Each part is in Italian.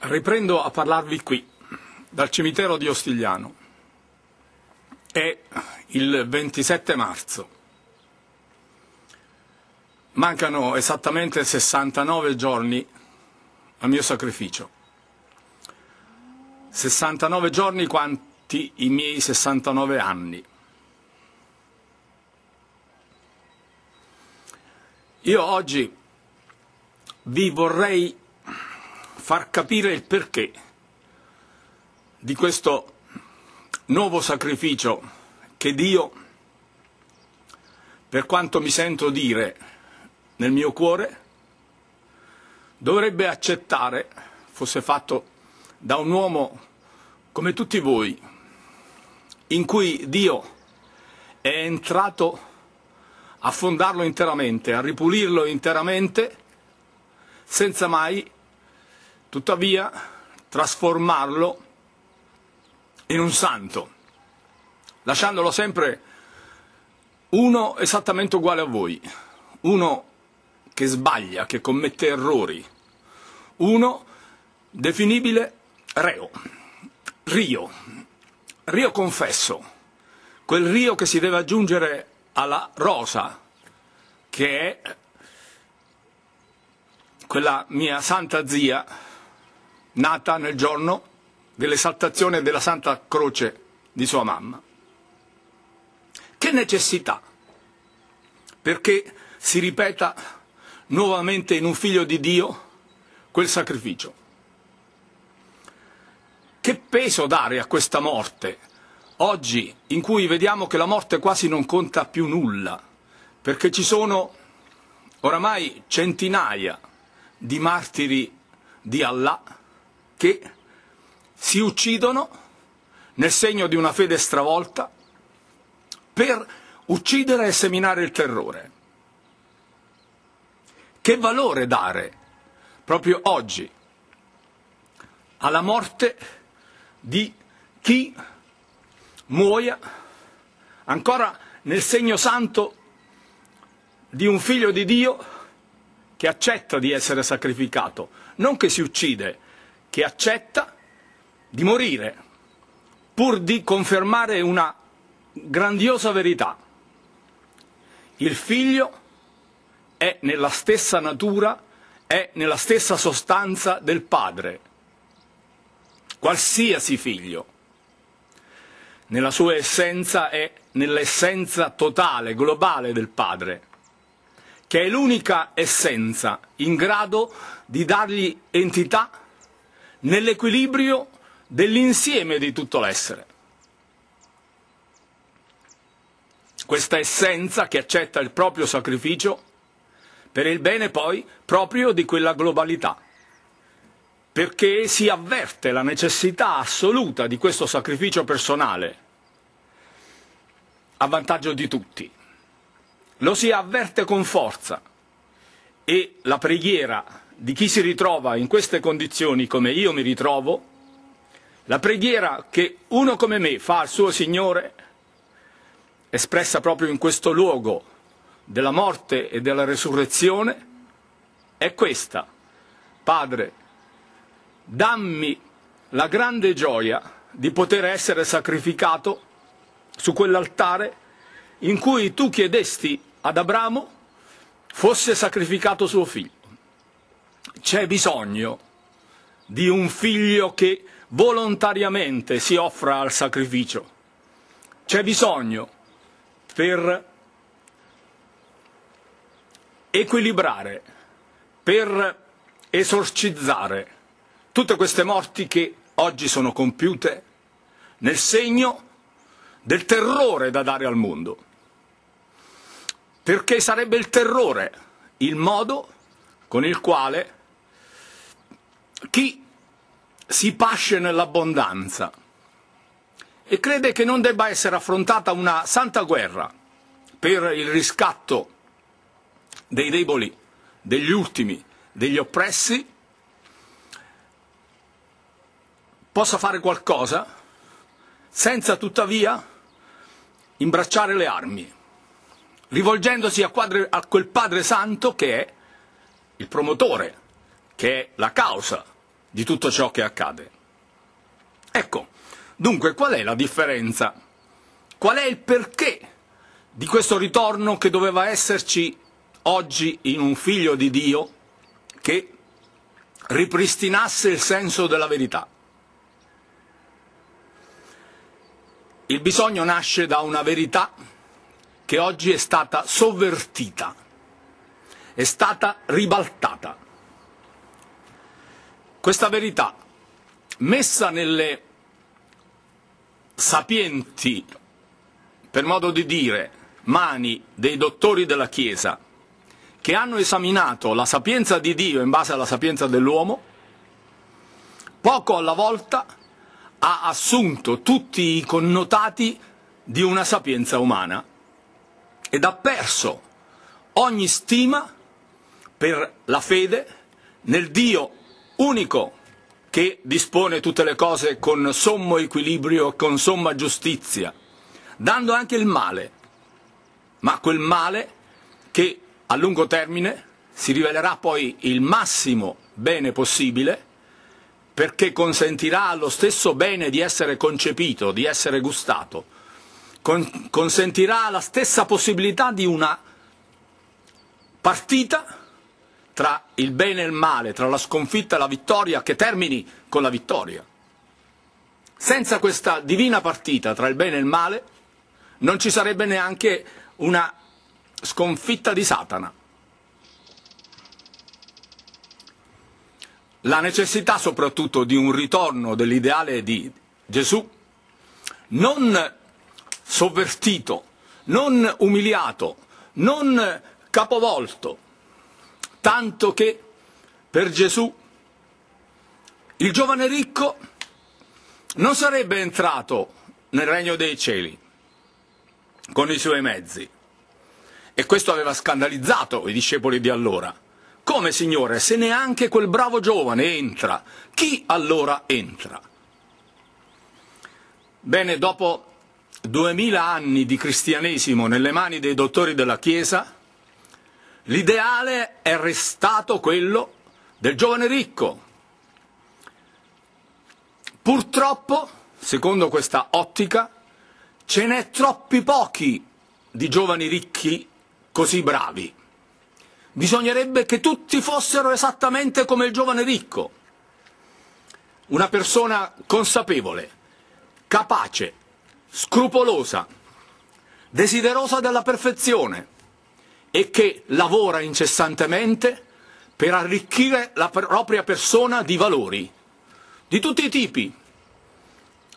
riprendo a parlarvi qui, dal cimitero di Ostigliano. È il 27 marzo. Mancano esattamente 69 giorni al mio sacrificio. 69 giorni quanti i miei 69 anni. Io oggi vi vorrei far capire il perché di questo nuovo sacrificio che Dio, per quanto mi sento dire nel mio cuore, dovrebbe accettare fosse fatto da un uomo come tutti voi, in cui Dio è entrato a fondarlo interamente, a ripulirlo interamente, senza mai tuttavia trasformarlo in un santo, lasciandolo sempre uno esattamente uguale a voi, uno che sbaglia, che commette errori, uno definibile reo, rio, rio confesso, quel rio che si deve aggiungere alla rosa, che è quella mia santa zia nata nel giorno dell'esaltazione della Santa Croce di sua mamma. Che necessità? Perché si ripeta nuovamente in un figlio di Dio quel sacrificio. Che peso dare a questa morte, oggi in cui vediamo che la morte quasi non conta più nulla, perché ci sono oramai centinaia di martiri di Allah che si uccidono nel segno di una fede stravolta per uccidere e seminare il terrore. Che valore dare proprio oggi alla morte di chi muoia ancora nel segno santo di un figlio di Dio che accetta di essere sacrificato, non che si uccide, che accetta di morire pur di confermare una grandiosa verità. Il figlio è nella stessa natura, è nella stessa sostanza del padre, qualsiasi figlio. Nella sua essenza è nell'essenza totale, globale del padre, che è l'unica essenza in grado di dargli entità nell'equilibrio dell'insieme di tutto l'essere. Questa essenza che accetta il proprio sacrificio per il bene poi proprio di quella globalità, perché si avverte la necessità assoluta di questo sacrificio personale a vantaggio di tutti. Lo si avverte con forza e la preghiera di chi si ritrova in queste condizioni come io mi ritrovo, la preghiera che uno come me fa al suo Signore, espressa proprio in questo luogo della morte e della resurrezione, è questa. Padre, dammi la grande gioia di poter essere sacrificato su quell'altare in cui tu chiedesti ad Abramo fosse sacrificato suo figlio c'è bisogno di un figlio che volontariamente si offra al sacrificio. C'è bisogno per equilibrare, per esorcizzare tutte queste morti che oggi sono compiute nel segno del terrore da dare al mondo. Perché sarebbe il terrore il modo con il quale chi si pasce nell'abbondanza e crede che non debba essere affrontata una santa guerra per il riscatto dei deboli, degli ultimi, degli oppressi, possa fare qualcosa senza tuttavia imbracciare le armi, rivolgendosi a, quadre, a quel Padre Santo che è il promotore, che è la causa di tutto ciò che accade. Ecco, dunque qual è la differenza? Qual è il perché di questo ritorno che doveva esserci oggi in un figlio di Dio che ripristinasse il senso della verità? Il bisogno nasce da una verità che oggi è stata sovvertita, è stata ribaltata. Questa verità, messa nelle sapienti, per modo di dire, mani dei dottori della Chiesa, che hanno esaminato la sapienza di Dio in base alla sapienza dell'uomo, poco alla volta ha assunto tutti i connotati di una sapienza umana ed ha perso ogni stima per la fede nel Dio unico che dispone tutte le cose con sommo equilibrio con somma giustizia, dando anche il male, ma quel male che a lungo termine si rivelerà poi il massimo bene possibile perché consentirà allo stesso bene di essere concepito, di essere gustato, Con- consentirà la stessa possibilità di una partita tra il bene e il male, tra la sconfitta e la vittoria, che termini con la vittoria. Senza questa divina partita tra il bene e il male non ci sarebbe neanche una sconfitta di Satana. la necessità soprattutto di un ritorno dell'ideale di Gesù, non sovvertito, non umiliato, non capovolto, tanto che per Gesù il giovane ricco non sarebbe entrato nel regno dei cieli con i suoi mezzi. E questo aveva scandalizzato i discepoli di allora come, Signore, se neanche quel bravo giovane entra, chi allora entra? Bene, dopo duemila anni di cristianesimo nelle mani dei dottori della Chiesa, l'ideale è restato quello del giovane ricco. Purtroppo, secondo questa ottica, ce n'è troppi pochi di giovani ricchi così bravi. Bisognerebbe che tutti fossero esattamente come il giovane ricco. Una persona consapevole, capace, scrupolosa, desiderosa della perfezione e che lavora incessantemente per arricchire la propria persona di valori, di tutti i tipi,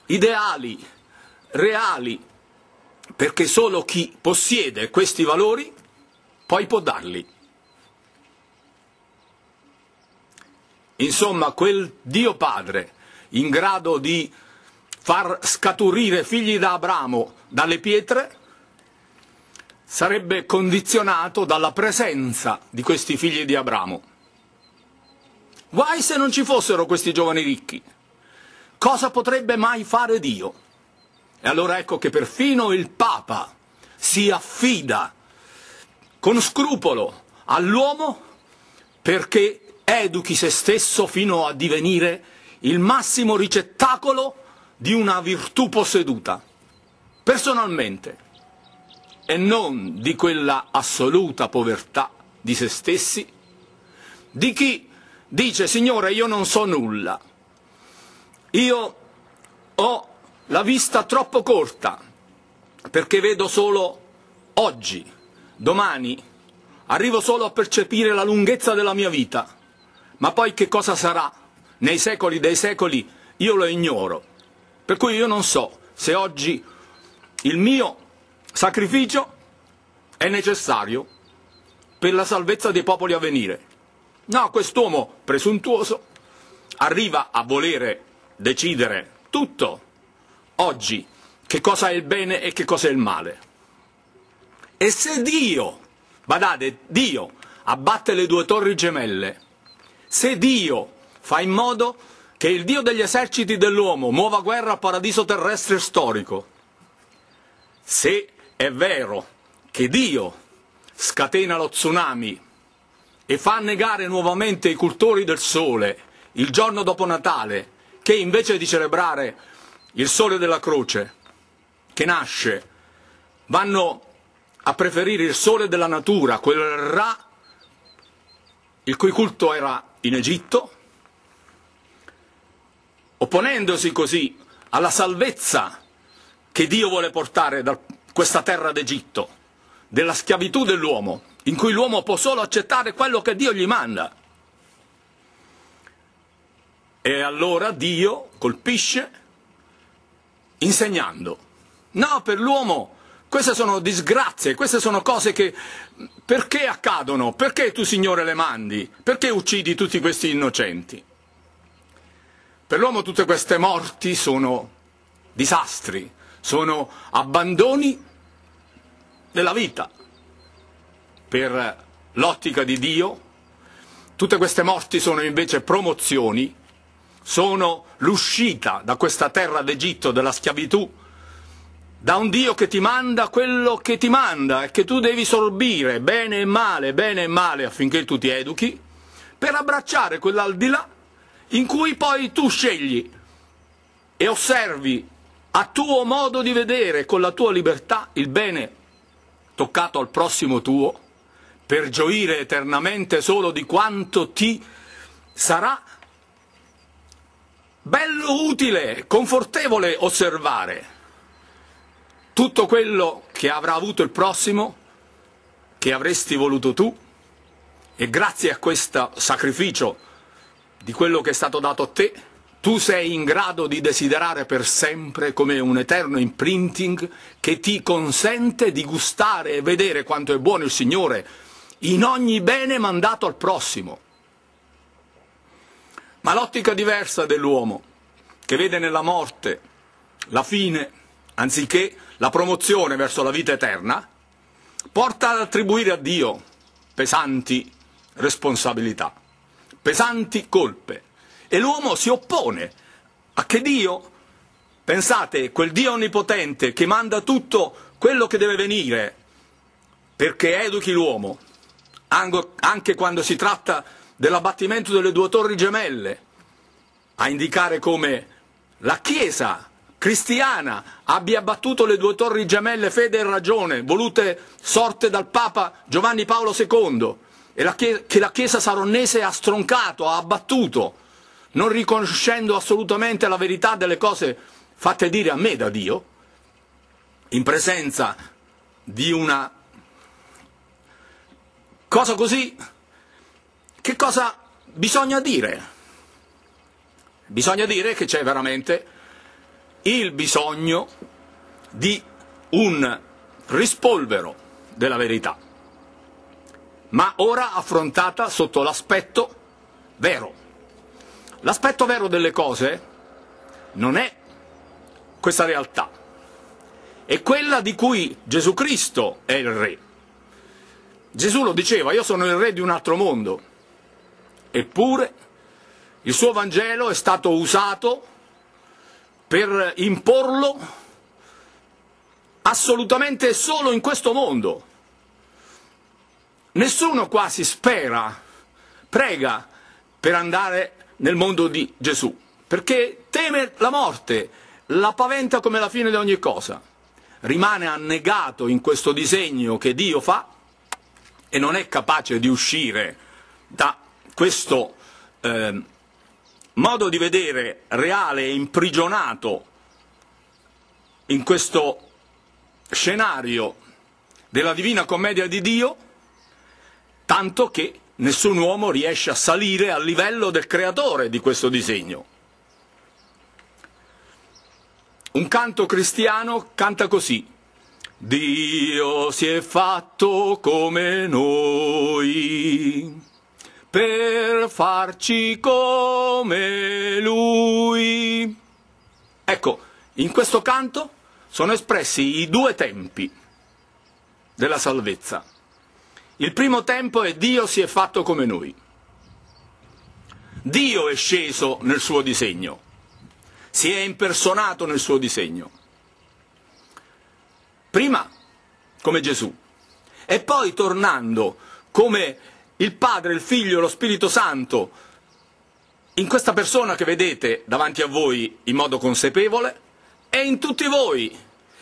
ideali, reali, perché solo chi possiede questi valori poi può darli. Insomma, quel Dio Padre in grado di far scaturire figli da Abramo dalle pietre sarebbe condizionato dalla presenza di questi figli di Abramo. Guai se non ci fossero questi giovani ricchi. Cosa potrebbe mai fare Dio? E allora ecco che perfino il Papa si affida con scrupolo all'uomo perché educhi se stesso fino a divenire il massimo ricettacolo di una virtù posseduta, personalmente, e non di quella assoluta povertà di se stessi, di chi dice Signore io non so nulla, io ho la vista troppo corta perché vedo solo oggi, domani, arrivo solo a percepire la lunghezza della mia vita. Ma poi che cosa sarà? Nei secoli dei secoli io lo ignoro. Per cui io non so se oggi il mio sacrificio è necessario per la salvezza dei popoli a venire. No, quest'uomo presuntuoso arriva a volere decidere tutto oggi che cosa è il bene e che cosa è il male. E se Dio, badate, Dio abbatte le due torri gemelle se Dio fa in modo che il Dio degli eserciti dell'uomo muova guerra al paradiso terrestre storico, se è vero che Dio scatena lo tsunami e fa annegare nuovamente i cultori del sole il giorno dopo Natale, che invece di celebrare il sole della croce, che nasce, vanno a preferire il sole della natura, quel Ra, il cui culto era in Egitto, opponendosi così alla salvezza che Dio vuole portare da questa terra d'Egitto, della schiavitù dell'uomo, in cui l'uomo può solo accettare quello che Dio gli manda. E allora Dio colpisce insegnando. No, per l'uomo queste sono disgrazie, queste sono cose che perché accadono? Perché tu, Signore, le mandi? Perché uccidi tutti questi innocenti? Per l'uomo tutte queste morti sono disastri, sono abbandoni della vita. Per l'ottica di Dio, tutte queste morti sono invece promozioni, sono l'uscita da questa terra d'Egitto, della schiavitù, da un Dio che ti manda quello che ti manda e che tu devi sorbire bene e male, bene e male affinché tu ti educhi, per abbracciare quell'aldilà in cui poi tu scegli e osservi a tuo modo di vedere con la tua libertà il bene toccato al prossimo tuo, per gioire eternamente solo di quanto ti sarà bello, utile, confortevole osservare. Tutto quello che avrà avuto il prossimo, che avresti voluto tu, e grazie a questo sacrificio di quello che è stato dato a te, tu sei in grado di desiderare per sempre come un eterno imprinting che ti consente di gustare e vedere quanto è buono il Signore in ogni bene mandato al prossimo. Ma l'ottica diversa dell'uomo, che vede nella morte la fine, anziché la promozione verso la vita eterna, porta ad attribuire a Dio pesanti responsabilità, pesanti colpe. E l'uomo si oppone a che Dio, pensate, quel Dio onnipotente che manda tutto quello che deve venire perché educhi l'uomo, anche quando si tratta dell'abbattimento delle due torri gemelle, a indicare come la Chiesa cristiana abbia abbattuto le due torri gemelle fede e ragione, volute sorte dal Papa Giovanni Paolo II, e la che la Chiesa saronnese ha stroncato, ha abbattuto, non riconoscendo assolutamente la verità delle cose fatte dire a me da Dio, in presenza di una cosa così, che cosa bisogna dire? Bisogna dire che c'è veramente il bisogno di un rispolvero della verità, ma ora affrontata sotto l'aspetto vero. L'aspetto vero delle cose non è questa realtà, è quella di cui Gesù Cristo è il Re. Gesù lo diceva, io sono il Re di un altro mondo, eppure il suo Vangelo è stato usato per imporlo assolutamente solo in questo mondo. Nessuno quasi spera, prega per andare nel mondo di Gesù, perché teme la morte, la paventa come la fine di ogni cosa. Rimane annegato in questo disegno che Dio fa e non è capace di uscire da questo eh, modo di vedere reale e imprigionato in questo scenario della divina commedia di Dio, tanto che nessun uomo riesce a salire al livello del creatore di questo disegno. Un canto cristiano canta così. Dio si è fatto come noi per farci come lui. Ecco, in questo canto sono espressi i due tempi della salvezza. Il primo tempo è Dio si è fatto come noi. Dio è sceso nel suo disegno, si è impersonato nel suo disegno. Prima come Gesù e poi tornando come il Padre, il Figlio e lo Spirito Santo in questa persona che vedete davanti a voi in modo consapevole e in tutti voi,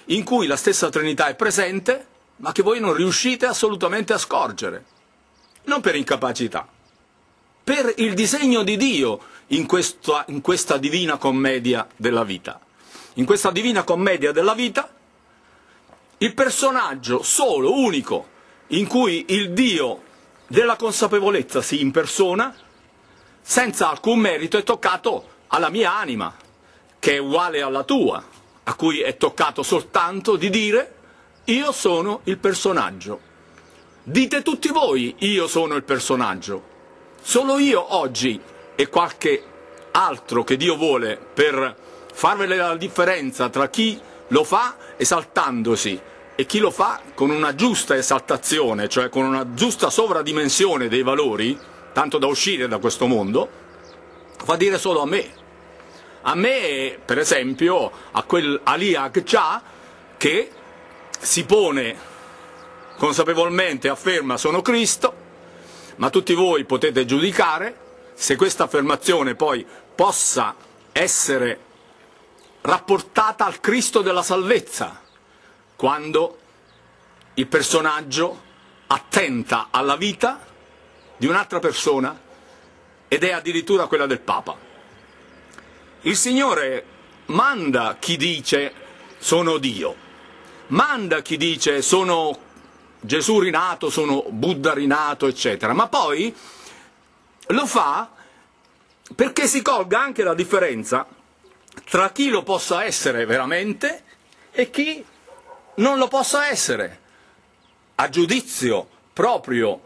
in cui la stessa Trinità è presente, ma che voi non riuscite assolutamente a scorgere. Non per incapacità, per il disegno di Dio in questa, in questa divina commedia della vita. In questa divina commedia della vita, il personaggio solo, unico, in cui il Dio della consapevolezza si impersona, senza alcun merito è toccato alla mia anima, che è uguale alla tua, a cui è toccato soltanto di dire io sono il personaggio. Dite tutti voi io sono il personaggio. Solo io oggi e qualche altro che Dio vuole per farvele la differenza tra chi lo fa esaltandosi e chi lo fa con una giusta esaltazione, cioè con una giusta sovradimensione dei valori, tanto da uscire da questo mondo, fa dire solo a me. A me, per esempio, a quel Ali Akcha che si pone consapevolmente, afferma sono Cristo, ma tutti voi potete giudicare se questa affermazione poi possa essere rapportata al Cristo della salvezza, quando il personaggio attenta alla vita di un'altra persona ed è addirittura quella del Papa. Il Signore manda chi dice sono Dio, manda chi dice sono Gesù rinato, sono Buddha rinato, eccetera, ma poi lo fa perché si colga anche la differenza tra chi lo possa essere veramente e chi non lo possa essere, a giudizio proprio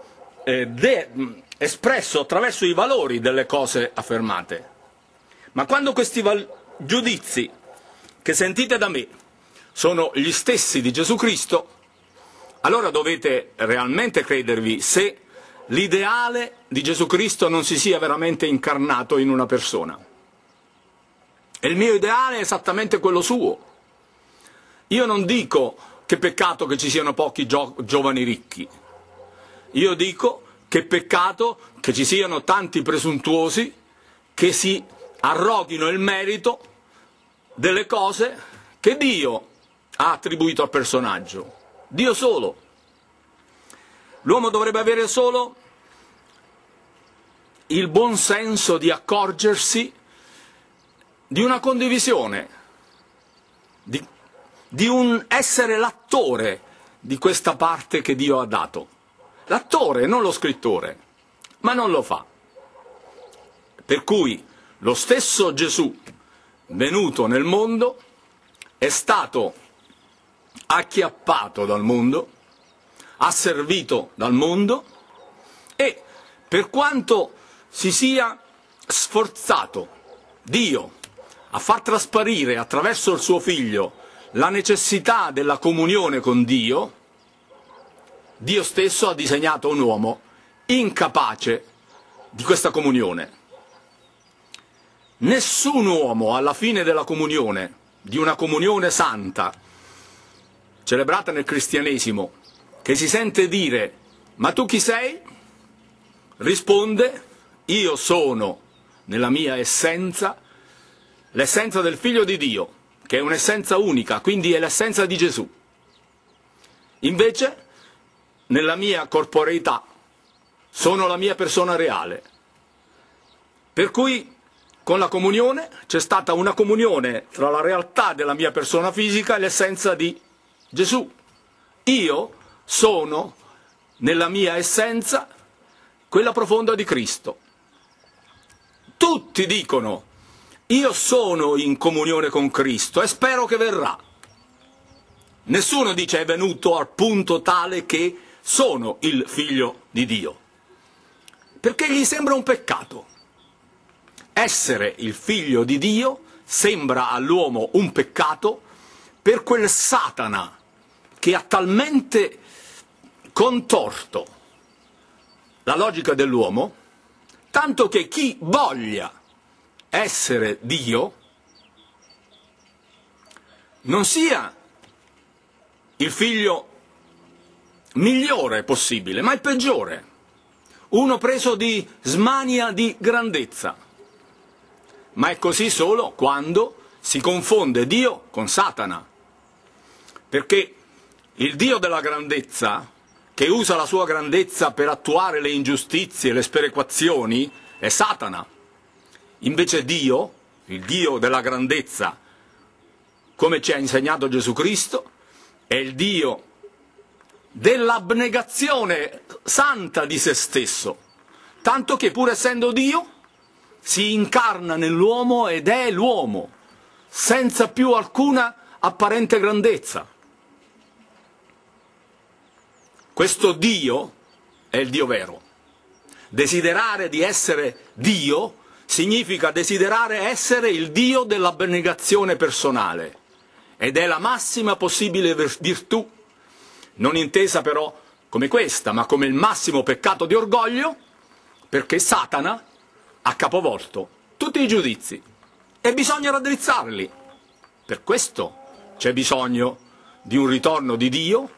eh, de, espresso attraverso i valori delle cose affermate. Ma quando questi giudizi che sentite da me sono gli stessi di Gesù Cristo, allora dovete realmente credervi se l'ideale di Gesù Cristo non si sia veramente incarnato in una persona. E il mio ideale è esattamente quello suo. Io non dico che peccato che ci siano pochi gio giovani ricchi. Io dico che peccato che ci siano tanti presuntuosi che si arroghino il merito delle cose che Dio ha attribuito al personaggio. Dio solo. L'uomo dovrebbe avere solo il buon senso di accorgersi di una condivisione, di, di un essere l'attore di questa parte che Dio ha dato. L'attore, non lo scrittore, ma non lo fa. Per cui lo stesso Gesù, venuto nel mondo, è stato acchiappato dal mondo, asservito dal mondo e per quanto si sia sforzato Dio a far trasparire attraverso il suo figlio la necessità della comunione con Dio, Dio stesso ha disegnato un uomo incapace di questa comunione. Nessun uomo alla fine della comunione, di una comunione santa, celebrata nel cristianesimo, che si sente dire ma tu chi sei? Risponde io sono nella mia essenza l'essenza del figlio di Dio, che è un'essenza unica, quindi è l'essenza di Gesù. Invece, nella mia corporeità, sono la mia persona reale. Per cui con la comunione c'è stata una comunione tra la realtà della mia persona fisica e l'essenza di Gesù. Io sono nella mia essenza quella profonda di Cristo. Tutti dicono io sono in comunione con Cristo e spero che verrà. Nessuno dice è venuto al punto tale che sono il figlio di Dio, perché gli sembra un peccato. Essere il figlio di Dio sembra all'uomo un peccato per quel Satana che ha talmente contorto la logica dell'uomo, tanto che chi voglia essere Dio non sia il figlio migliore possibile, ma il peggiore, uno preso di smania di grandezza. ma è così solo quando si confonde Dio con Satana. Perché il Dio della grandezza, che usa la sua grandezza per attuare le ingiustizie e le sperequazioni, è Satana. Invece Dio, il Dio della grandezza, come ci ha insegnato Gesù Cristo, è il Dio dell'abnegazione santa di se stesso, tanto che pur essendo Dio si incarna nell'uomo ed è l'uomo, senza più alcuna apparente grandezza. Questo Dio è il Dio vero. Desiderare di essere Dio significa desiderare essere il Dio dell'abnegazione personale ed è la massima possibile virtù, non intesa però come questa, ma come il massimo peccato di orgoglio, perché Satana ha capovolto tutti i giudizi e bisogna raddrizzarli. Per questo c'è bisogno di un ritorno di Dio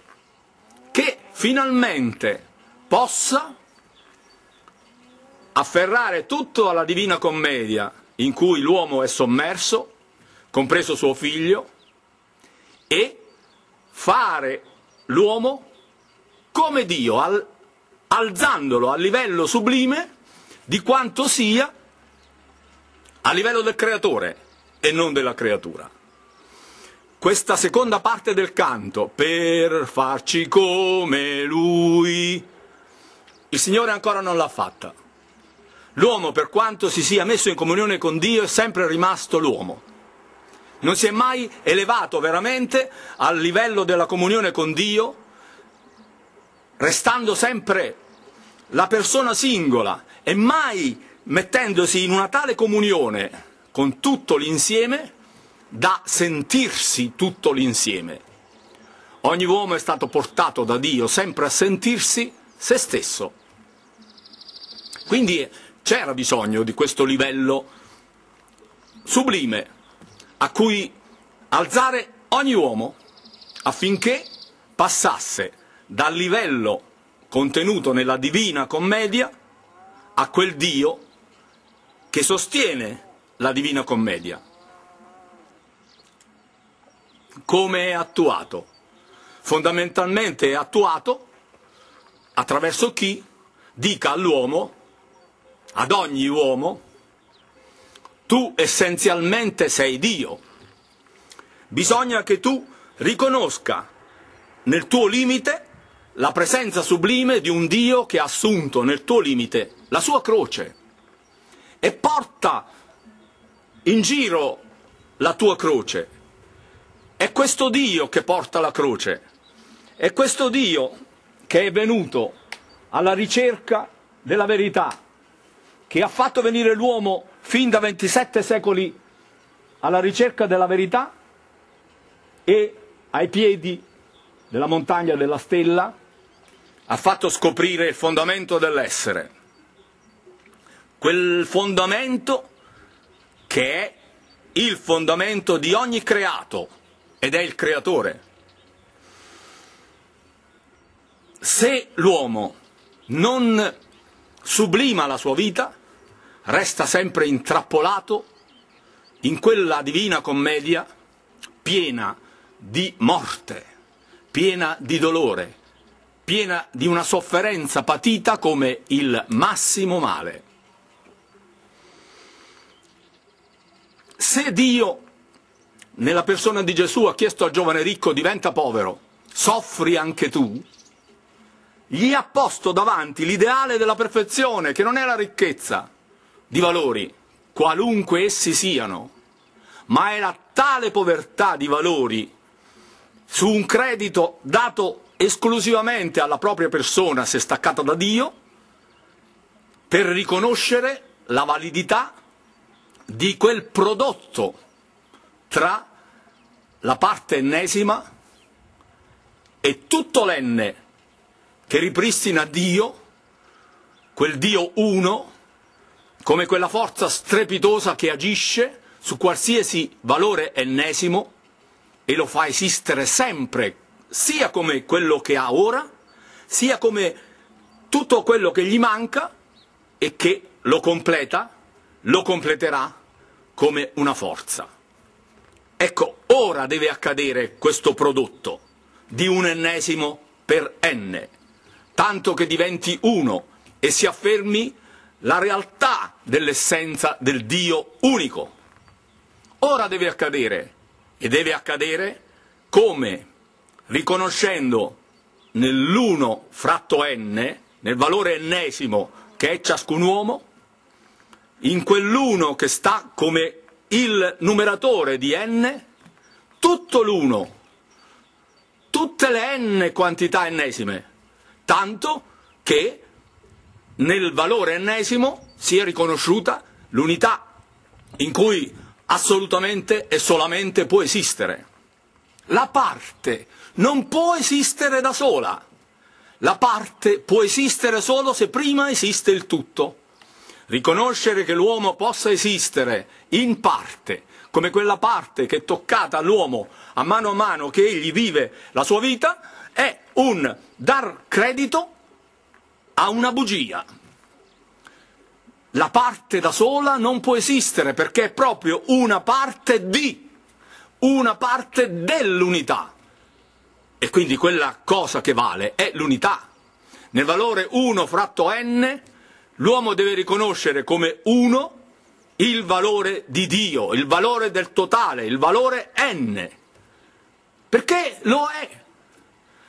finalmente possa afferrare tutto alla divina commedia in cui l'uomo è sommerso, compreso suo figlio, e fare l'uomo come Dio, al, alzandolo a livello sublime di quanto sia a livello del creatore e non della creatura. Questa seconda parte del canto, per farci come lui, il Signore ancora non l'ha fatta. L'uomo, per quanto si sia messo in comunione con Dio, è sempre rimasto l'uomo. Non si è mai elevato veramente al livello della comunione con Dio, restando sempre la persona singola e mai mettendosi in una tale comunione con tutto l'insieme da sentirsi tutto l'insieme. Ogni uomo è stato portato da Dio sempre a sentirsi se stesso. Quindi c'era bisogno di questo livello sublime a cui alzare ogni uomo affinché passasse dal livello contenuto nella divina commedia a quel Dio che sostiene la divina commedia. Come è attuato? Fondamentalmente è attuato attraverso chi dica all'uomo ad ogni uomo, tu essenzialmente sei Dio. Bisogna che tu riconosca nel tuo limite la presenza sublime di un Dio che ha assunto nel tuo limite la sua croce e porta in giro la tua croce. È questo Dio che porta la croce, è questo Dio che è venuto alla ricerca della verità che ha fatto venire l'uomo fin da 27 secoli alla ricerca della verità e ai piedi della montagna della stella ha fatto scoprire il fondamento dell'essere, quel fondamento che è il fondamento di ogni creato ed è il creatore. Se l'uomo non sublima la sua vita, resta sempre intrappolato in quella divina commedia piena di morte, piena di dolore, piena di una sofferenza patita come il massimo male. Se Dio, nella persona di Gesù, ha chiesto al giovane ricco diventa povero, soffri anche tu, gli ha posto davanti l'ideale della perfezione, che non è la ricchezza, di valori, qualunque essi siano, ma è la tale povertà di valori su un credito dato esclusivamente alla propria persona se staccata da Dio per riconoscere la validità di quel prodotto tra la parte ennesima e tutto l'enne che ripristina Dio, quel Dio uno, come quella forza strepitosa che agisce su qualsiasi valore ennesimo e lo fa esistere sempre, sia come quello che ha ora, sia come tutto quello che gli manca e che lo completa, lo completerà come una forza. Ecco, ora deve accadere questo prodotto di un ennesimo per n, tanto che diventi uno e si affermi la realtà dell'essenza del Dio unico. Ora deve accadere e deve accadere come riconoscendo nell'uno fratto n, nel valore ennesimo che è ciascun uomo, in quell'uno che sta come il numeratore di n, tutto l'uno, tutte le n quantità ennesime, tanto che nel valore ennesimo sia riconosciuta l'unità in cui assolutamente e solamente può esistere. La parte non può esistere da sola. La parte può esistere solo se prima esiste il tutto. Riconoscere che l'uomo possa esistere in parte, come quella parte che è toccata all'uomo a mano a mano che egli vive la sua vita, è un dar credito a una bugia. La parte da sola non può esistere perché è proprio una parte di, una parte dell'unità. E quindi quella cosa che vale è l'unità. Nel valore 1 fratto n, l'uomo deve riconoscere come 1 il valore di Dio, il valore del totale, il valore n. Perché lo è.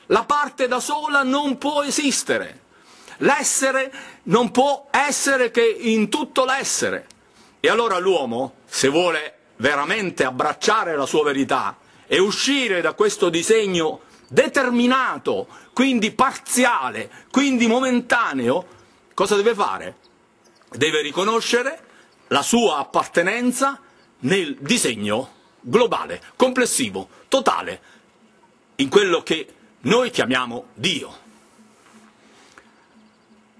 La parte da sola non può esistere. L'essere non può essere che in tutto l'essere. E allora l'uomo, se vuole veramente abbracciare la sua verità e uscire da questo disegno determinato, quindi parziale, quindi momentaneo, cosa deve fare? Deve riconoscere la sua appartenenza nel disegno globale, complessivo, totale, in quello che noi chiamiamo Dio.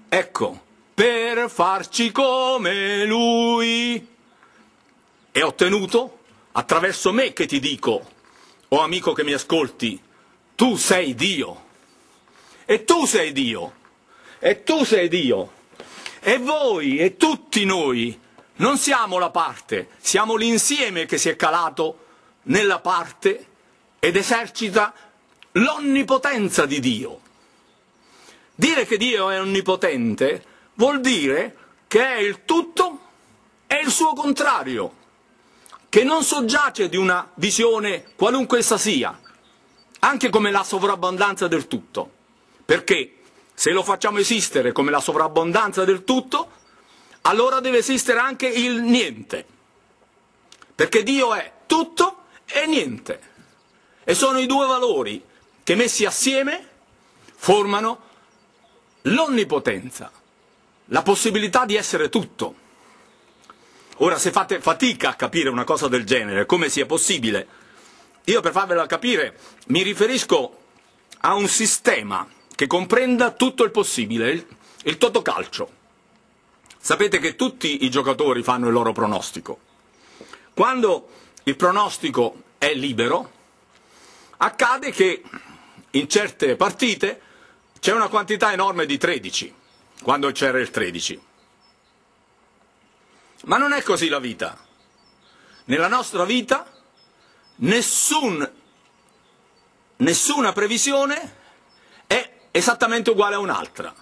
Ecco, per farci come lui. E ottenuto attraverso me che ti dico, o oh amico che mi ascolti, tu sei Dio. E tu sei Dio. E tu sei Dio. E voi e tutti noi non siamo la parte, siamo l'insieme che si è calato nella parte ed esercita l'onnipotenza di Dio. Dire che Dio è onnipotente vuol dire che è il tutto e il suo contrario, che non soggiace di una visione qualunque essa sia, anche come la sovrabbondanza del tutto. Perché se lo facciamo esistere come la sovrabbondanza del tutto, allora deve esistere anche il niente. Perché Dio è tutto e niente. E sono i due valori che messi assieme formano l'onnipotenza, la possibilità di essere tutto. Ora, se fate fatica a capire una cosa del genere, come sia possibile, io per farvela capire mi riferisco a un sistema che comprenda tutto il possibile, il, il totocalcio. Sapete che tutti i giocatori fanno il loro pronostico. Quando il pronostico è libero, accade che in certe partite c'è una quantità enorme di 13, quando c'era il 13. Ma non è così la vita. Nella nostra vita nessun, nessuna previsione esattamente uguale a un'altra,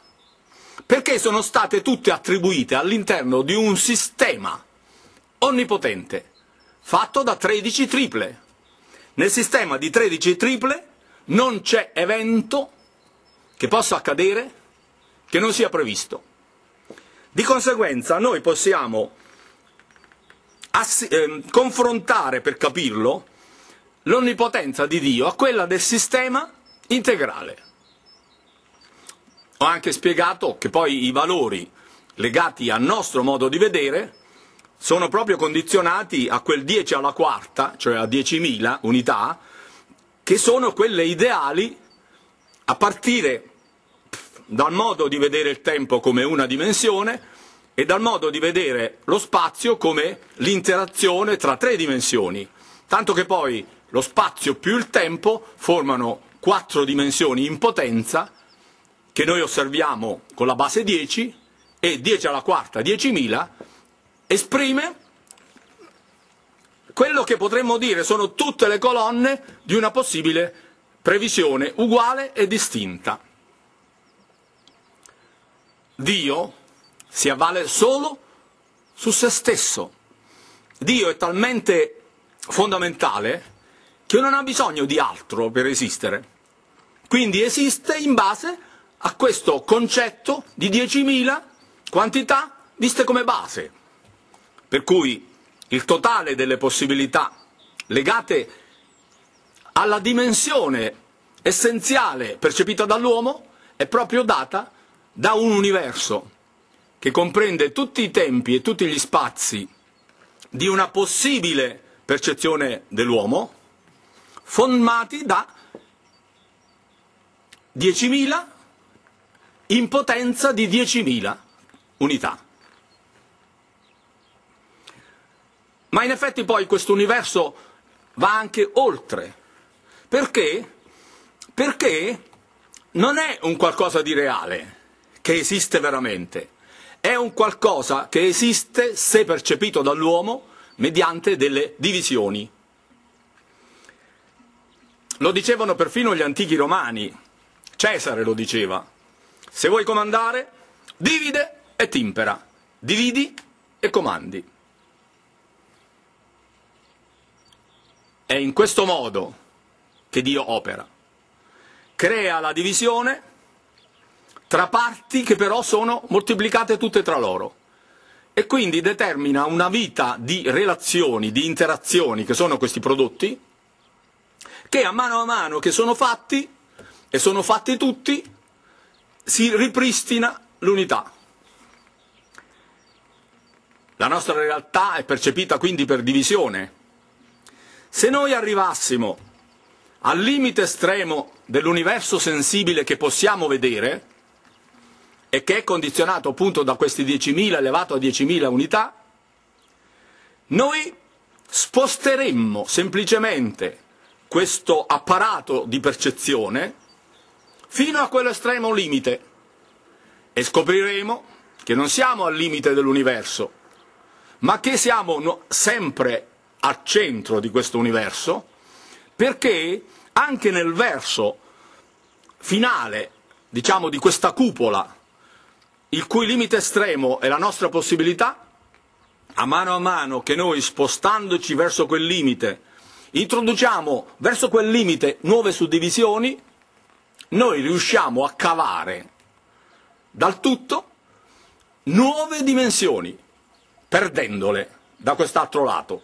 perché sono state tutte attribuite all'interno di un sistema onnipotente, fatto da 13 triple. Nel sistema di 13 triple non c'è evento che possa accadere che non sia previsto. Di conseguenza noi possiamo eh, confrontare per capirlo l'onnipotenza di Dio a quella del sistema integrale. Ho anche spiegato che poi i valori legati al nostro modo di vedere sono proprio condizionati a quel 10 alla quarta, cioè a 10.000 unità, che sono quelle ideali a partire dal modo di vedere il tempo come una dimensione e dal modo di vedere lo spazio come l'interazione tra tre dimensioni, tanto che poi lo spazio più il tempo formano quattro dimensioni in potenza che noi osserviamo con la base 10 e 10 alla quarta 10.000 esprime quello che potremmo dire sono tutte le colonne di una possibile previsione uguale e distinta. Dio si avvale solo su se stesso. Dio è talmente fondamentale che non ha bisogno di altro per esistere. Quindi esiste in base a questo concetto di 10.000 quantità viste come base. Per cui il totale delle possibilità legate alla dimensione essenziale percepita dall'uomo è proprio data da un universo che comprende tutti i tempi e tutti gli spazi di una possibile percezione dell'uomo, formati da 10.000 in potenza di 10.000 unità. Ma in effetti poi questo universo va anche oltre. Perché? Perché non è un qualcosa di reale, che esiste veramente, è un qualcosa che esiste se percepito dall'uomo mediante delle divisioni. Lo dicevano perfino gli antichi romani, Cesare lo diceva, se vuoi comandare, divide e timpera, dividi e comandi. È in questo modo che Dio opera. Crea la divisione tra parti che però sono moltiplicate tutte tra loro e quindi determina una vita di relazioni, di interazioni che sono questi prodotti, che a mano a mano che sono fatti, e sono fatti tutti, si ripristina l'unità. La nostra realtà è percepita quindi per divisione. Se noi arrivassimo al limite estremo dell'universo sensibile che possiamo vedere, e che è condizionato appunto da questi 10.000 elevato a 10.000 unità, noi sposteremmo semplicemente questo apparato di percezione fino a quell'estremo limite. E scopriremo che non siamo al limite dell'universo, ma che siamo sempre al centro di questo universo, perché anche nel verso finale, diciamo, di questa cupola il cui limite estremo è la nostra possibilità, a mano a mano che noi spostandoci verso quel limite introduciamo verso quel limite nuove suddivisioni, noi riusciamo a cavare dal tutto nuove dimensioni, perdendole da quest'altro lato.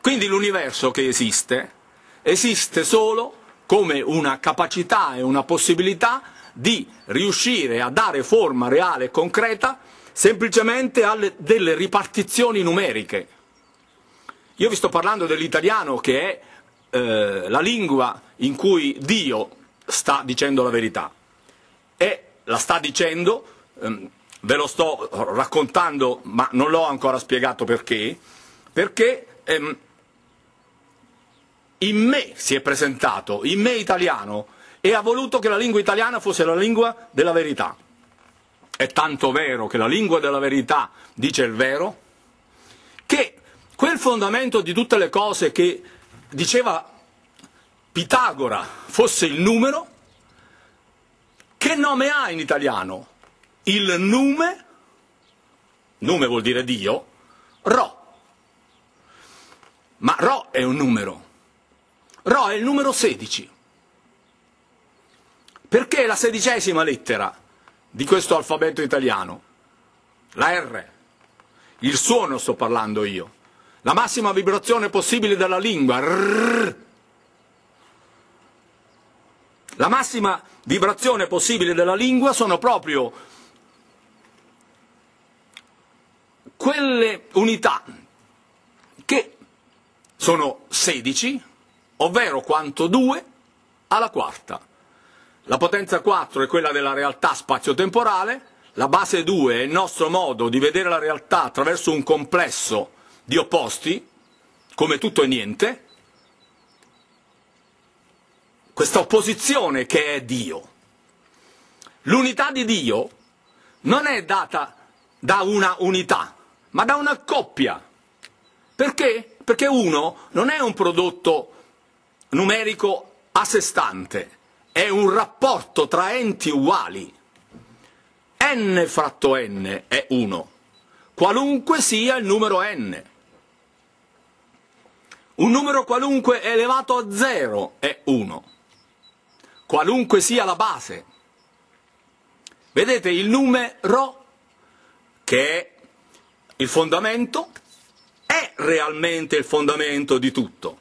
Quindi l'universo che esiste esiste solo come una capacità e una possibilità di riuscire a dare forma reale e concreta semplicemente a delle ripartizioni numeriche. Io vi sto parlando dell'italiano che è eh, la lingua in cui Dio sta dicendo la verità e la sta dicendo, ehm, ve lo sto raccontando ma non l'ho ancora spiegato perché, perché ehm, in me si è presentato, in me italiano, e ha voluto che la lingua italiana fosse la lingua della verità. È tanto vero che la lingua della verità dice il vero, che quel fondamento di tutte le cose che diceva Pitagora fosse il numero, che nome ha in italiano? Il nume, nume vuol dire Dio, Ro. Ma Ro è un numero. Ro è il numero 16. Perché la sedicesima lettera di questo alfabeto italiano? La R. Il suono sto parlando io. La massima vibrazione possibile della lingua. La massima vibrazione possibile della lingua sono proprio quelle unità che sono 16, ovvero quanto 2 alla quarta. La potenza 4 è quella della realtà spazio-temporale, la base 2 è il nostro modo di vedere la realtà attraverso un complesso di opposti, come tutto e niente, questa opposizione che è Dio. L'unità di Dio non è data da una unità, ma da una coppia. Perché? Perché uno non è un prodotto numerico a sé stante, è un rapporto tra enti uguali. n fratto n è 1, qualunque sia il numero n. Un numero qualunque elevato a 0 è 1, qualunque sia la base. Vedete il numero, che è il fondamento, è realmente il fondamento di tutto,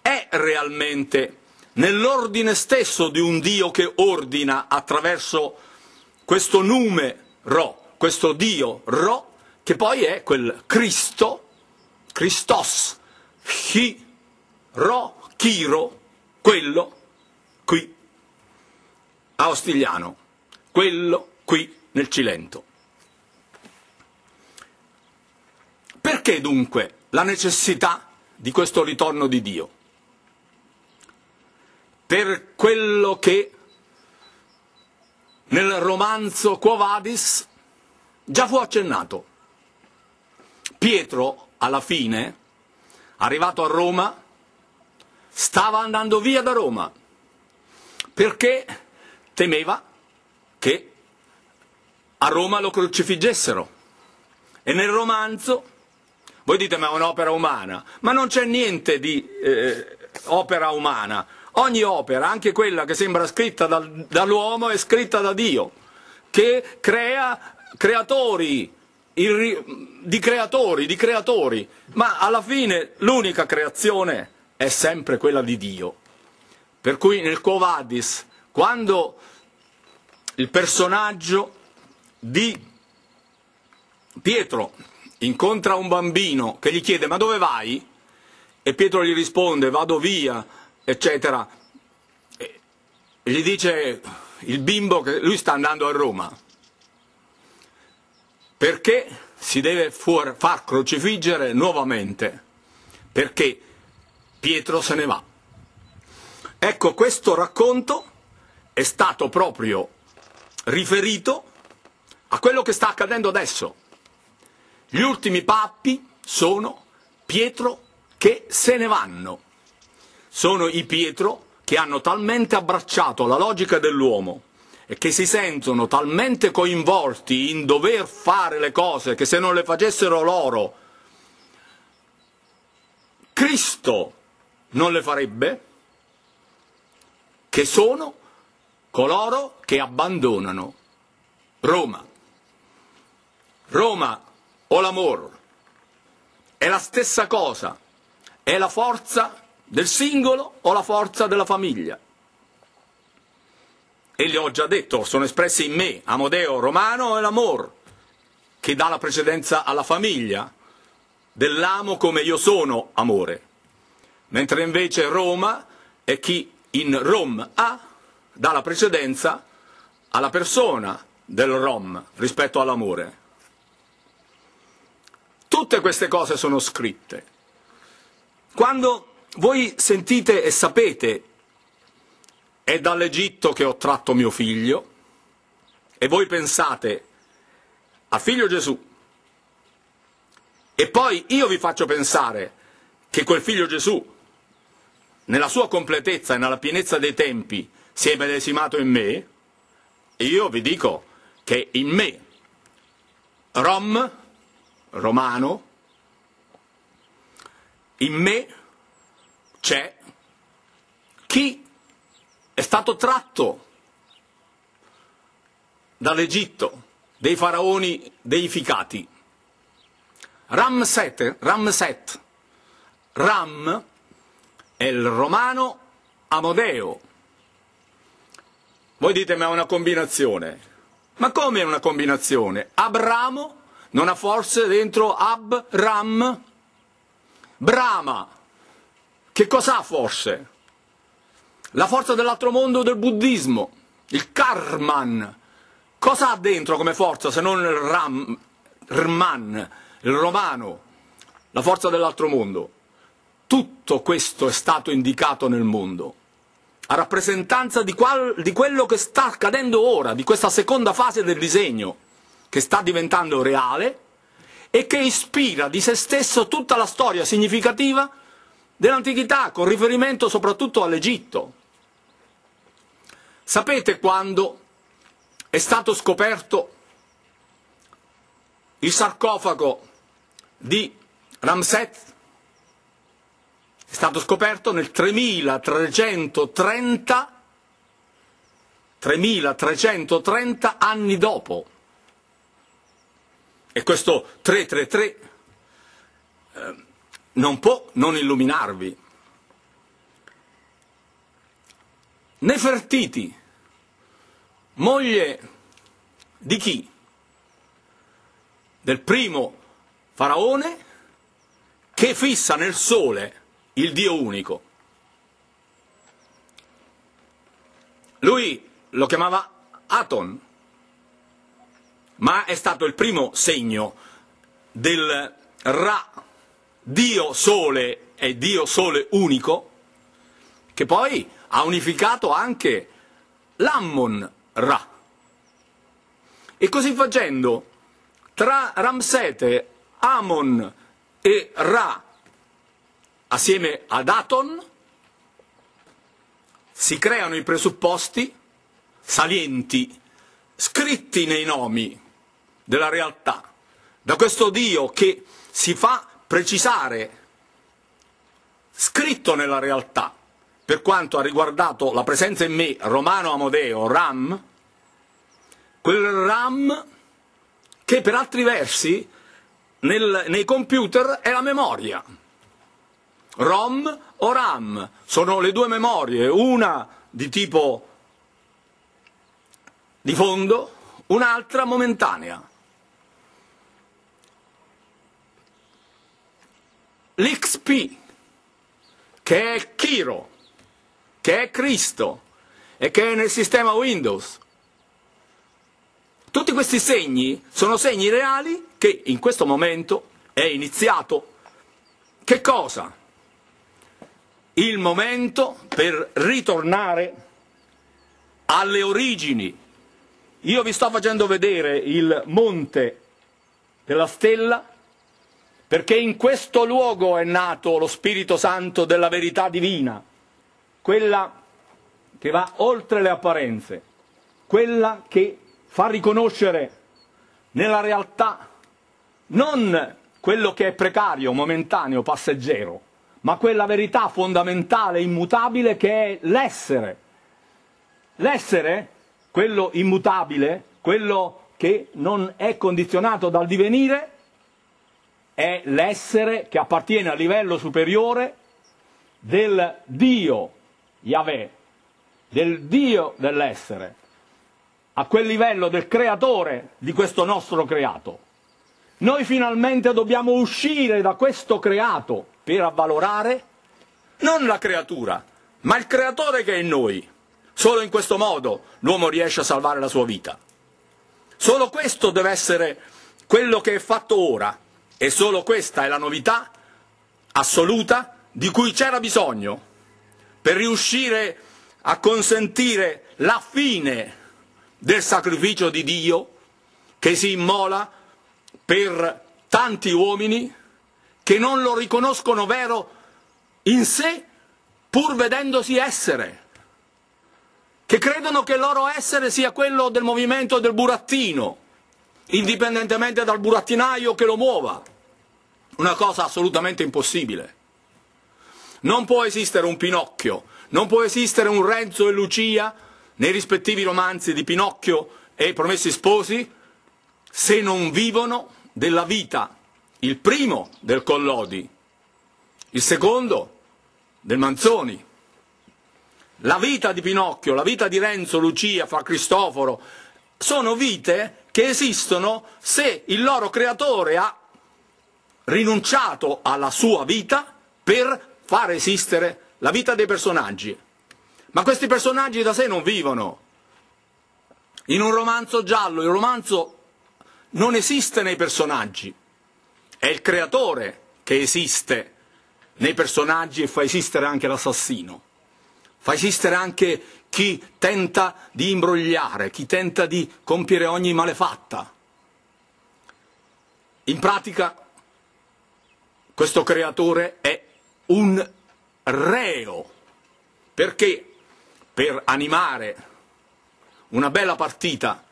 è realmente nell'ordine stesso di un Dio che ordina attraverso questo numero, questo Dio Ro, che poi è quel Cristo, Christos, Chi, Ro, Chiro, quello qui a Ostigliano, quello qui nel Cilento. Perché dunque la necessità di questo ritorno di Dio? Per quello che nel romanzo Quo Vadis già fu accennato. Pietro, alla fine, arrivato a Roma, stava andando via da Roma perché temeva che a Roma lo crocifiggessero. E nel romanzo voi dite ma è un'opera umana, ma non c'è niente di eh, opera umana. Ogni opera, anche quella che sembra scritta da, dall'uomo, è scritta da Dio, che crea creatori, di creatori, di creatori, ma alla fine l'unica creazione è sempre quella di Dio. Per cui nel Quo Vadis, quando il personaggio di Pietro incontra un bambino che gli chiede ma dove vai? E Pietro gli risponde vado via, eccetera. E gli dice il bimbo che lui sta andando a Roma. Perché si deve far crocifiggere nuovamente? Perché Pietro se ne va. Ecco, questo racconto è stato proprio riferito a quello che sta accadendo adesso. Gli ultimi pappi sono Pietro che se ne vanno. Sono i Pietro che hanno talmente abbracciato la logica dell'uomo che si sentono talmente coinvolti in dover fare le cose che se non le facessero loro Cristo non le farebbe, che sono coloro che abbandonano Roma. Roma o l'amore. È la stessa cosa, è la forza del singolo o la forza della famiglia. E gli ho già detto, sono espressi in me, Amodeo romano e l'amor, che dà la precedenza alla famiglia, dell'amo come io sono amore. Mentre invece Roma è chi in Rom ha, dà la precedenza alla persona del Rom rispetto all'amore. Tutte queste cose sono scritte. Quando voi sentite e sapete è dall'Egitto che ho tratto mio figlio, e voi pensate al figlio Gesù, e poi io vi faccio pensare che quel figlio Gesù, nella sua completezza e nella pienezza dei tempi, si è medesimato in me, io vi dico che in me Rom romano, in me c'è chi è stato tratto dall'Egitto, dei faraoni deificati. Ramset, Ramset, Ram è il romano Amodeo. Voi dite ma è una combinazione. Ma come è una combinazione? Abramo non ha forse dentro Ab-Ram? Brahma. Che cos'ha forse? La forza dell'altro mondo del buddismo, il Karman. Cosa ha dentro come forza se non il Ram, Rman, il romano, la forza dell'altro mondo? Tutto questo è stato indicato nel mondo, a rappresentanza di, qual, di quello che sta accadendo ora, di questa seconda fase del disegno che sta diventando reale e che ispira di se stesso tutta la storia significativa dell'antichità, con riferimento soprattutto all'Egitto. Sapete quando è stato scoperto il sarcofago di Ramset? È stato scoperto nel 3330 3330 anni dopo. E questo 333 eh, non può non illuminarvi. Nefertiti, moglie di chi? Del primo faraone che fissa nel sole il Dio unico. Lui lo chiamava Aton, ma è stato il primo segno del Ra, Dio Sole e Dio Sole unico, che poi ha unificato anche l'Ammon Ra. E così facendo, tra Ramsete, Amon e Ra, assieme ad Aton, si creano i presupposti salienti, scritti nei nomi della realtà, da questo Dio che si fa precisare, scritto nella realtà, per quanto ha riguardato la presenza in me, Romano Amodeo, Ram, quel Ram che per altri versi nel, nei computer è la memoria. ROM o RAM sono le due memorie, una di tipo di fondo, un'altra momentanea. L'XP, che è Kiro, che è Cristo e che è nel sistema Windows. Tutti questi segni sono segni reali che in questo momento è iniziato. Che cosa? Il momento per ritornare alle origini io vi sto facendo vedere il monte della stella perché in questo luogo è nato lo Spirito Santo della verità divina, quella che va oltre le apparenze, quella che fa riconoscere nella realtà non quello che è precario, momentaneo, passeggero, ma quella verità fondamentale, immutabile che è l'essere. L'essere quello immutabile, quello che non è condizionato dal divenire, è l'essere che appartiene al livello superiore del Dio Yahweh, del Dio dell'essere, a quel livello del creatore di questo nostro creato. Noi finalmente dobbiamo uscire da questo creato per avvalorare non la creatura, ma il creatore che è in noi. Solo in questo modo l'uomo riesce a salvare la sua vita. Solo questo deve essere quello che è fatto ora e solo questa è la novità assoluta di cui c'era bisogno per riuscire a consentire la fine del sacrificio di Dio che si immola per tanti uomini che non lo riconoscono vero in sé pur vedendosi essere che credono che il loro essere sia quello del movimento del burattino, indipendentemente dal burattinaio che lo muova. Una cosa assolutamente impossibile. Non può esistere un Pinocchio, non può esistere un Renzo e Lucia nei rispettivi romanzi di Pinocchio e i Promessi Sposi se non vivono della vita, il primo del Collodi, il secondo del Manzoni, la vita di Pinocchio, la vita di Renzo, Lucia, Fra Cristoforo, sono vite che esistono se il loro creatore ha rinunciato alla sua vita per far esistere la vita dei personaggi. Ma questi personaggi da sé non vivono. In un romanzo giallo, il romanzo non esiste nei personaggi, è il creatore che esiste nei personaggi e fa esistere anche l'assassino fa esistere anche chi tenta di imbrogliare, chi tenta di compiere ogni malefatta. In pratica questo creatore è un reo, perché per animare una bella partita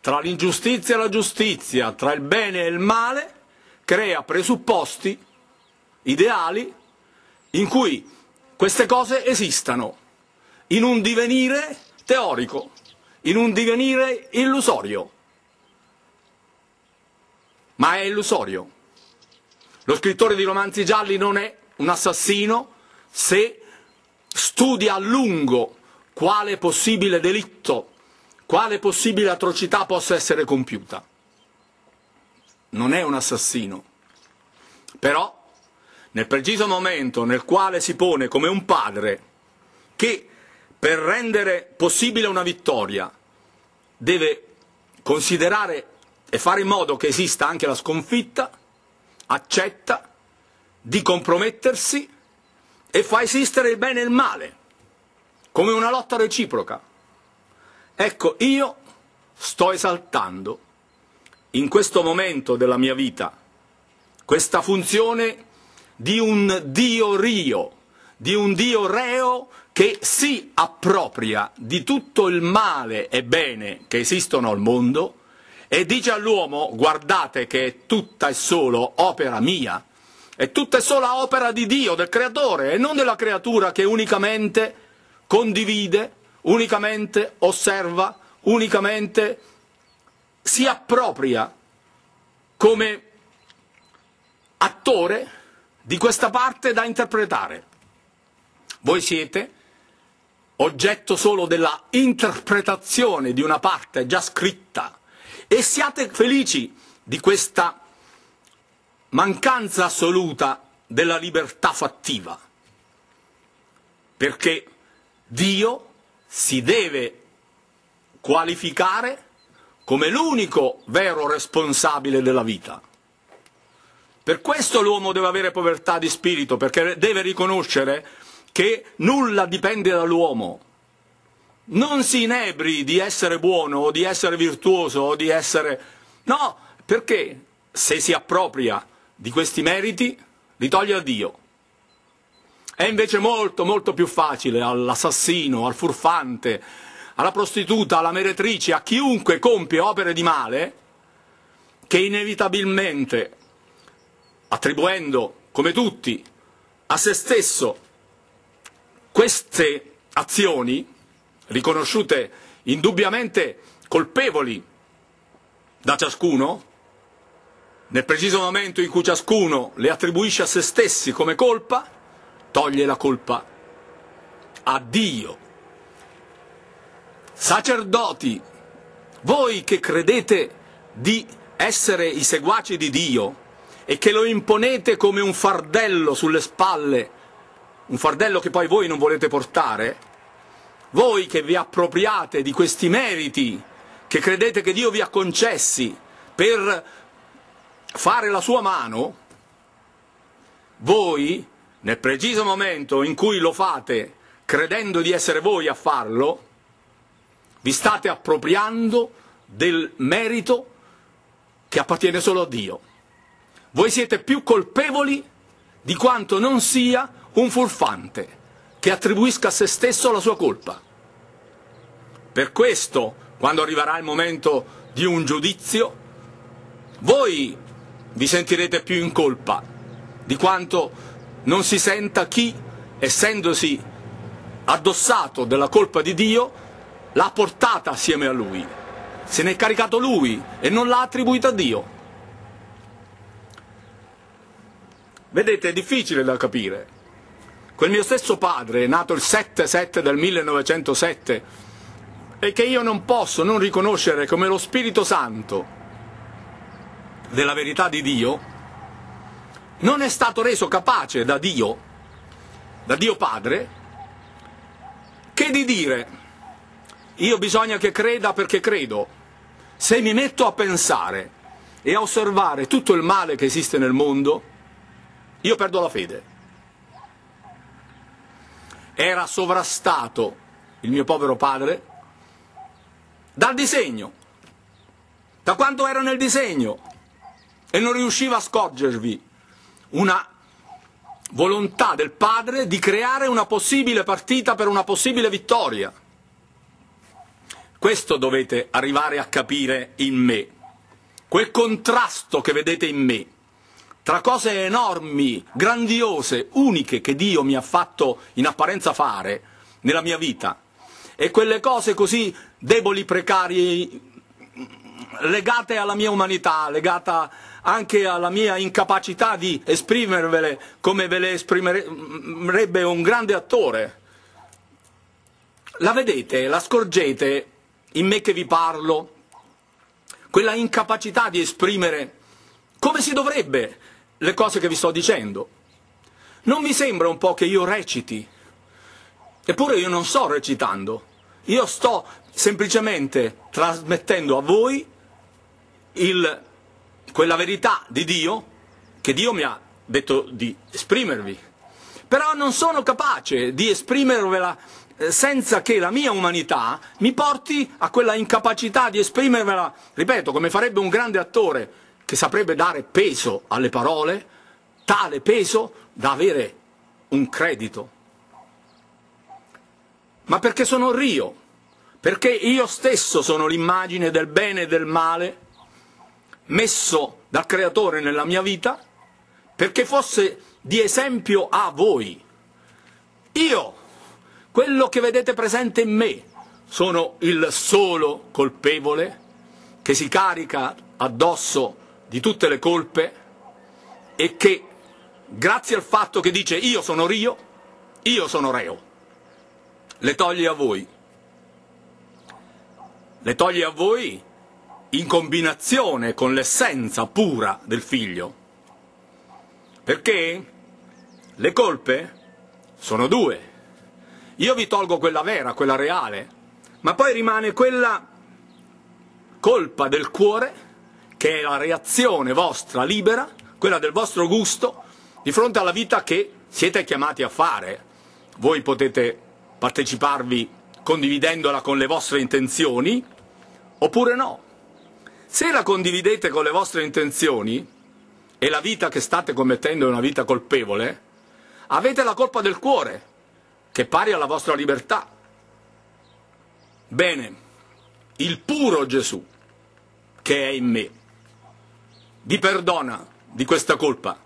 tra l'ingiustizia e la giustizia, tra il bene e il male, crea presupposti ideali in cui queste cose esistano in un divenire teorico, in un divenire illusorio. Ma è illusorio. Lo scrittore di romanzi gialli non è un assassino se studia a lungo quale possibile delitto, quale possibile atrocità possa essere compiuta. Non è un assassino. Però, nel preciso momento nel quale si pone come un padre che per rendere possibile una vittoria deve considerare e fare in modo che esista anche la sconfitta, accetta di compromettersi e fa esistere il bene e il male, come una lotta reciproca. Ecco, io sto esaltando in questo momento della mia vita questa funzione di un Dio Rio, di un Dio reo che si appropria di tutto il male e bene che esistono al mondo e dice all'uomo guardate che è tutta e solo opera mia, è tutta sola opera di Dio, del creatore e non della creatura che unicamente condivide, unicamente osserva, unicamente si appropria come attore di questa parte da interpretare. Voi siete oggetto solo della interpretazione di una parte già scritta e siate felici di questa mancanza assoluta della libertà fattiva, perché Dio si deve qualificare come l'unico vero responsabile della vita. Per questo l'uomo deve avere povertà di spirito, perché deve riconoscere che nulla dipende dall'uomo. Non si inebri di essere buono o di essere virtuoso o di essere... No, perché se si appropria di questi meriti li toglie a Dio. È invece molto, molto più facile all'assassino, al furfante, alla prostituta, alla meretrice, a chiunque compie opere di male, che inevitabilmente, attribuendo, come tutti, a se stesso queste azioni, riconosciute indubbiamente colpevoli da ciascuno, nel preciso momento in cui ciascuno le attribuisce a se stessi come colpa, toglie la colpa a Dio. Sacerdoti, voi che credete di essere i seguaci di Dio e che lo imponete come un fardello sulle spalle un fardello che poi voi non volete portare, voi che vi appropriate di questi meriti che credete che Dio vi ha concessi per fare la sua mano, voi, nel preciso momento in cui lo fate, credendo di essere voi a farlo, vi state appropriando del merito che appartiene solo a Dio. Voi siete più colpevoli di quanto non sia un furfante che attribuisca a se stesso la sua colpa. Per questo, quando arriverà il momento di un giudizio, voi vi sentirete più in colpa di quanto non si senta chi, essendosi addossato della colpa di Dio, l'ha portata assieme a lui. Se ne è caricato lui e non l'ha attribuita a Dio. Vedete, è difficile da capire. Quel mio stesso padre, nato il 7-7 del 1907, e che io non posso non riconoscere come lo Spirito Santo della verità di Dio, non è stato reso capace da Dio, da Dio Padre, che di dire io bisogna che creda perché credo. Se mi metto a pensare e a osservare tutto il male che esiste nel mondo, io perdo la fede era sovrastato il mio povero padre dal disegno, da quanto era nel disegno. E non riusciva a scorgervi una volontà del padre di creare una possibile partita per una possibile vittoria. Questo dovete arrivare a capire in me, quel contrasto che vedete in me tra cose enormi, grandiose, uniche che Dio mi ha fatto in apparenza fare nella mia vita e quelle cose così deboli, precarie, legate alla mia umanità, legata anche alla mia incapacità di esprimervele come ve le esprimerebbe un grande attore. La vedete, la scorgete in me che vi parlo, quella incapacità di esprimere come si dovrebbe le cose che vi sto dicendo. Non vi sembra un po' che io reciti? Eppure io non sto recitando, io sto semplicemente trasmettendo a voi il, quella verità di Dio che Dio mi ha detto di esprimervi. Però non sono capace di esprimervela eh, senza che la mia umanità mi porti a quella incapacità di esprimervela, ripeto, come farebbe un grande attore che saprebbe dare peso alle parole, tale peso da avere un credito. Ma perché sono Rio, perché io stesso sono l'immagine del bene e del male messo dal Creatore nella mia vita, perché fosse di esempio a voi. Io, quello che vedete presente in me, sono il solo colpevole che si carica addosso di tutte le colpe e che, grazie al fatto che dice io sono Rio, io sono reo, le toglie a voi. Le toglie a voi in combinazione con l'essenza pura del figlio. Perché le colpe sono due. Io vi tolgo quella vera, quella reale, ma poi rimane quella colpa del cuore, che è la reazione vostra libera, quella del vostro gusto, di fronte alla vita che siete chiamati a fare. Voi potete parteciparvi condividendola con le vostre intenzioni, oppure no. Se la condividete con le vostre intenzioni e la vita che state commettendo è una vita colpevole, avete la colpa del cuore, che è pari alla vostra libertà. Bene, il puro Gesù, che è in me, vi perdona di questa colpa,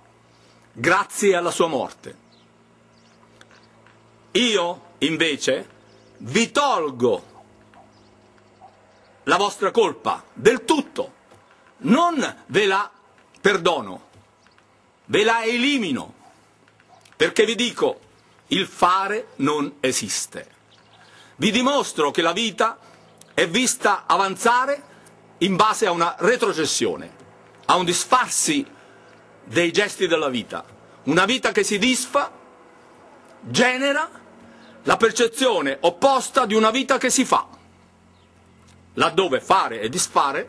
grazie alla sua morte. Io, invece, vi tolgo la vostra colpa del tutto, non ve la perdono, ve la elimino, perché vi dico, il fare non esiste. Vi dimostro che la vita è vista avanzare in base a una retrocessione, a un disfarsi dei gesti della vita. Una vita che si disfa genera la percezione opposta di una vita che si fa laddove fare e disfare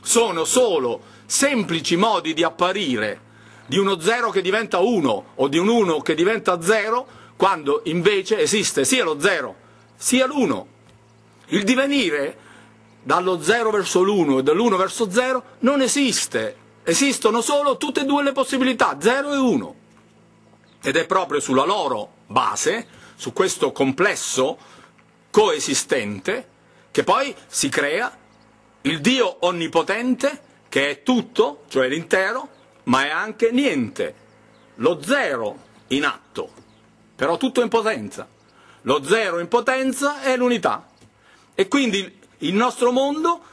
sono solo semplici modi di apparire di uno zero che diventa uno o di un uno che diventa zero, quando invece esiste sia lo zero sia l'uno. Il divenire dallo zero verso l'uno e dall'uno verso zero non esiste, esistono solo tutte e due le possibilità, zero e uno. Ed è proprio sulla loro base, su questo complesso coesistente, che poi si crea il Dio onnipotente che è tutto, cioè l'intero, ma è anche niente, lo zero in atto, però tutto in potenza. Lo zero in potenza è l'unità. E quindi il nostro mondo,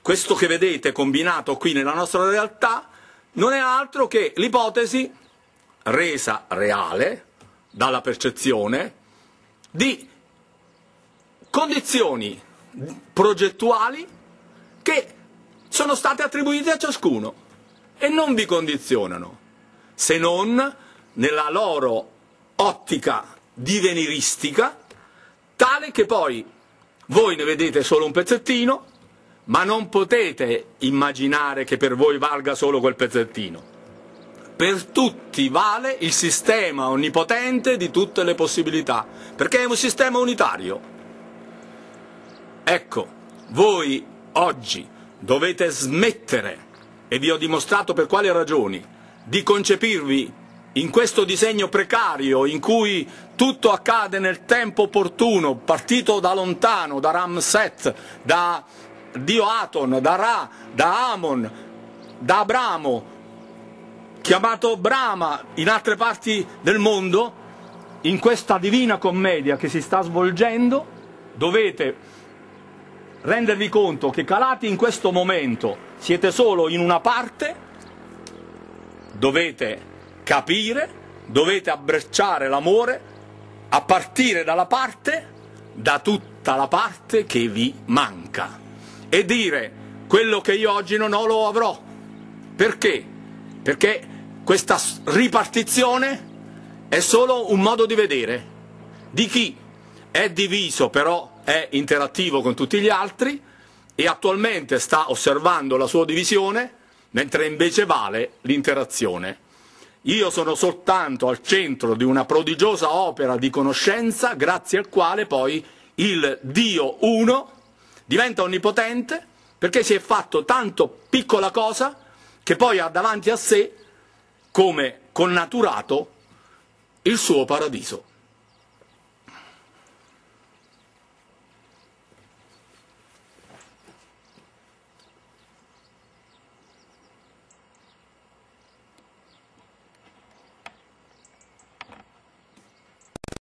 questo che vedete combinato qui nella nostra realtà, non è altro che l'ipotesi resa reale dalla percezione di condizioni progettuali che sono state attribuite a ciascuno e non vi condizionano, se non nella loro ottica diveniristica, tale che poi voi ne vedete solo un pezzettino, ma non potete immaginare che per voi valga solo quel pezzettino. Per tutti vale il sistema onnipotente di tutte le possibilità, perché è un sistema unitario. Ecco, voi oggi dovete smettere e vi ho dimostrato per quali ragioni, di concepirvi in questo disegno precario in cui tutto accade nel tempo opportuno, partito da lontano, da Ramset, da Dio Aton, da Ra, da Amon, da Abramo, chiamato Brahma in altre parti del mondo, in questa divina commedia che si sta svolgendo, dovete rendervi conto che calati in questo momento siete solo in una parte, dovete capire, dovete abbracciare l'amore a partire dalla parte, da tutta la parte che vi manca e dire quello che io oggi non ho lo avrò. Perché? Perché questa ripartizione è solo un modo di vedere di chi è diviso però è interattivo con tutti gli altri e attualmente sta osservando la sua divisione mentre invece vale l'interazione. Io sono soltanto al centro di una prodigiosa opera di conoscenza grazie al quale poi il Dio uno diventa onnipotente perché si è fatto tanto piccola cosa che poi ha davanti a sé come connaturato il suo paradiso.